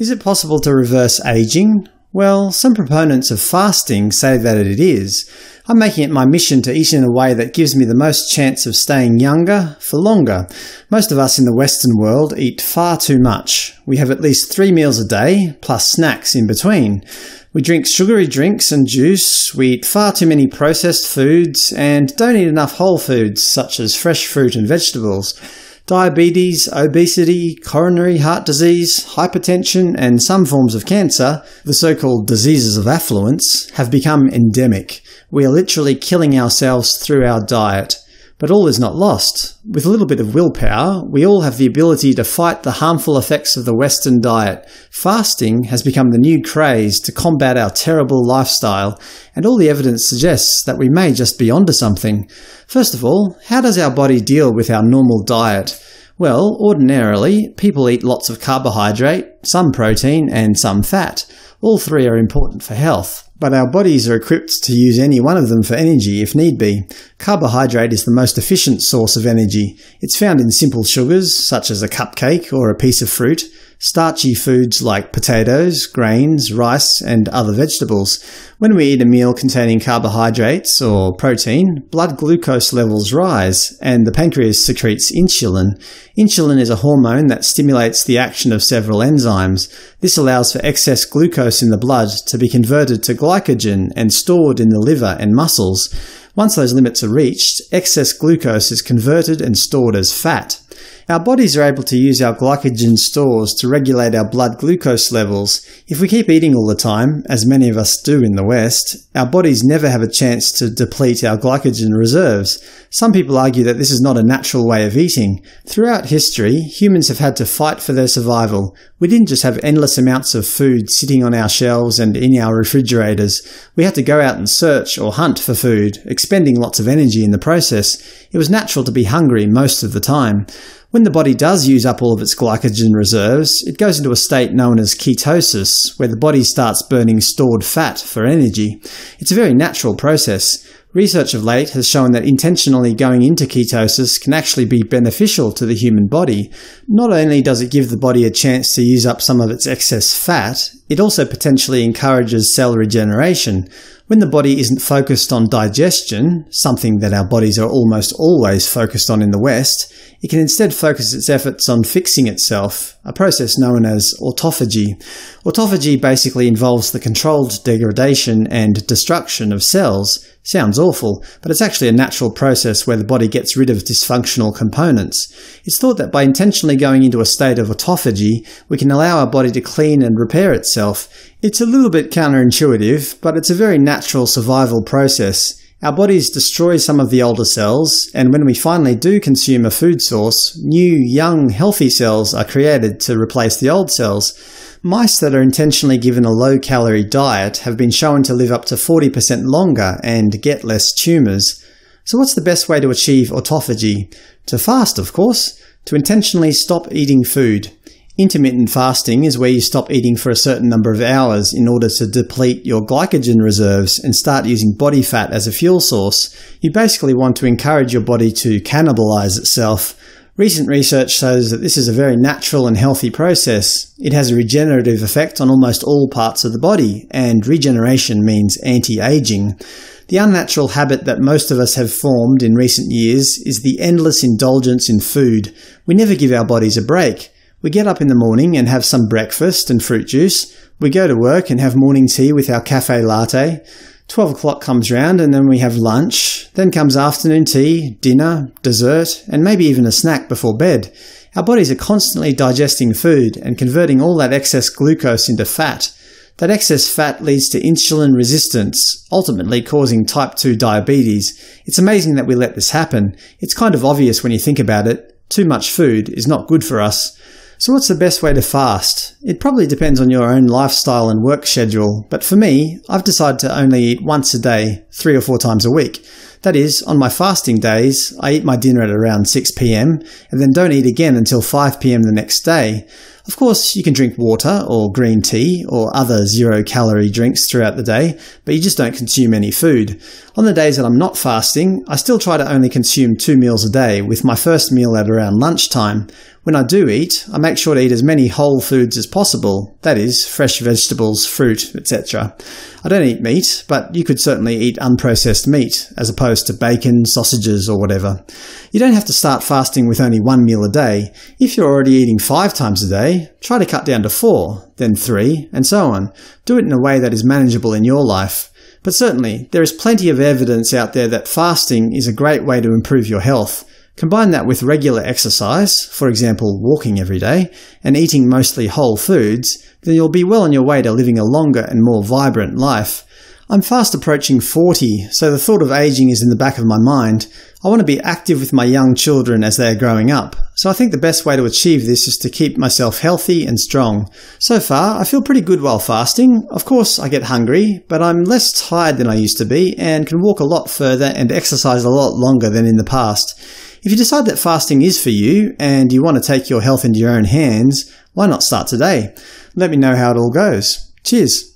Is it possible to reverse aging? Well, some proponents of fasting say that it is. I'm making it my mission to eat in a way that gives me the most chance of staying younger for longer. Most of us in the Western world eat far too much. We have at least three meals a day, plus snacks in between. We drink sugary drinks and juice, we eat far too many processed foods, and don't eat enough whole foods such as fresh fruit and vegetables. Diabetes, obesity, coronary heart disease, hypertension, and some forms of cancer, the so-called diseases of affluence, have become endemic. We are literally killing ourselves through our diet. But all is not lost. With a little bit of willpower, we all have the ability to fight the harmful effects of the Western diet. Fasting has become the new craze to combat our terrible lifestyle, and all the evidence suggests that we may just be onto something. First of all, how does our body deal with our normal diet? Well, ordinarily, people eat lots of carbohydrate, some protein, and some fat. All three are important for health but our bodies are equipped to use any one of them for energy if need be. Carbohydrate is the most efficient source of energy. It's found in simple sugars, such as a cupcake or a piece of fruit, starchy foods like potatoes, grains, rice, and other vegetables. When we eat a meal containing carbohydrates or protein, blood glucose levels rise, and the pancreas secretes insulin. Insulin is a hormone that stimulates the action of several enzymes. This allows for excess glucose in the blood to be converted to glycogen and stored in the liver and muscles. Once those limits are reached, excess glucose is converted and stored as fat. Our bodies are able to use our glycogen stores to regulate our blood glucose levels. If we keep eating all the time, as many of us do in the West, our bodies never have a chance to deplete our glycogen reserves. Some people argue that this is not a natural way of eating. Throughout history, humans have had to fight for their survival. We didn't just have endless amounts of food sitting on our shelves and in our refrigerators. We had to go out and search or hunt for food, expending lots of energy in the process. It was natural to be hungry most of the time. When the body does use up all of its glycogen reserves, it goes into a state known as ketosis, where the body starts burning stored fat for energy. It's a very natural process. Research of late has shown that intentionally going into ketosis can actually be beneficial to the human body. Not only does it give the body a chance to use up some of its excess fat, it also potentially encourages cell regeneration. When the body isn't focused on digestion, something that our bodies are almost always focused on in the West, it can instead focus its efforts on fixing itself, a process known as autophagy. Autophagy basically involves the controlled degradation and destruction of cells. Sounds awful, but it's actually a natural process where the body gets rid of dysfunctional components. It's thought that by intentionally going into a state of autophagy, we can allow our body to clean and repair itself. It's a little bit counterintuitive, but it's a very natural survival process. Our bodies destroy some of the older cells, and when we finally do consume a food source, new, young, healthy cells are created to replace the old cells. Mice that are intentionally given a low-calorie diet have been shown to live up to 40% longer and get less tumours. So what's the best way to achieve autophagy? To fast, of course. To intentionally stop eating food. Intermittent fasting is where you stop eating for a certain number of hours in order to deplete your glycogen reserves and start using body fat as a fuel source. You basically want to encourage your body to cannibalize itself. Recent research shows that this is a very natural and healthy process. It has a regenerative effect on almost all parts of the body, and regeneration means anti-aging. The unnatural habit that most of us have formed in recent years is the endless indulgence in food. We never give our bodies a break. We get up in the morning and have some breakfast and fruit juice. We go to work and have morning tea with our cafe latte. 12 o'clock comes round and then we have lunch. Then comes afternoon tea, dinner, dessert, and maybe even a snack before bed. Our bodies are constantly digesting food and converting all that excess glucose into fat. That excess fat leads to insulin resistance, ultimately causing type 2 diabetes. It's amazing that we let this happen. It's kind of obvious when you think about it. Too much food is not good for us. So what's the best way to fast? It probably depends on your own lifestyle and work schedule, but for me, I've decided to only eat once a day, three or four times a week. That is, on my fasting days, I eat my dinner at around 6pm, and then don't eat again until 5pm the next day. Of course, you can drink water or green tea or other zero calorie drinks throughout the day, but you just don't consume any food. On the days that I'm not fasting, I still try to only consume two meals a day, with my first meal at around lunchtime. When I do eat, I make sure to eat as many whole foods as possible, that is, fresh vegetables, fruit, etc. I don't eat meat, but you could certainly eat unprocessed meat, as opposed to bacon, sausages, or whatever. You don't have to start fasting with only one meal a day. If you're already eating five times a try to cut down to four, then three, and so on. Do it in a way that is manageable in your life. But certainly, there is plenty of evidence out there that fasting is a great way to improve your health. Combine that with regular exercise, for example walking every day, and eating mostly whole foods, then you'll be well on your way to living a longer and more vibrant life. I'm fast approaching 40, so the thought of aging is in the back of my mind. I want to be active with my young children as they are growing up, so I think the best way to achieve this is to keep myself healthy and strong. So far, I feel pretty good while fasting. Of course, I get hungry, but I'm less tired than I used to be and can walk a lot further and exercise a lot longer than in the past. If you decide that fasting is for you and you want to take your health into your own hands, why not start today? Let me know how it all goes. Cheers!